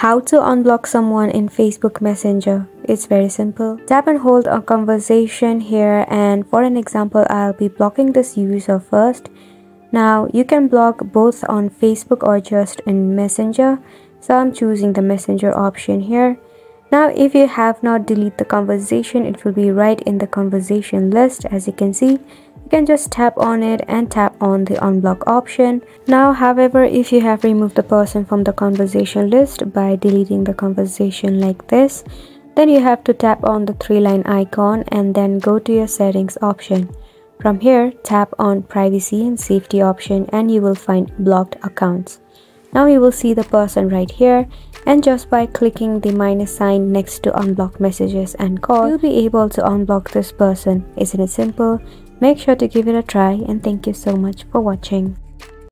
How to unblock someone in Facebook Messenger. It's very simple. Tap and hold a conversation here and for an example I'll be blocking this user first. Now you can block both on Facebook or just in Messenger. So I'm choosing the Messenger option here. Now if you have not delete the conversation it will be right in the conversation list. As you can see you can just tap on it and tap on the unblock option. Now however if you have removed the person from the conversation list by deleting the conversation like this then you have to tap on the three line icon and then go to your settings option. From here tap on privacy and safety option and you will find blocked accounts now you will see the person right here. And just by clicking the minus sign next to unblock messages and call you'll be able to unblock this person. Isn't it simple? Make sure to give it a try and thank you so much for watching